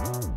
Mm-hmm.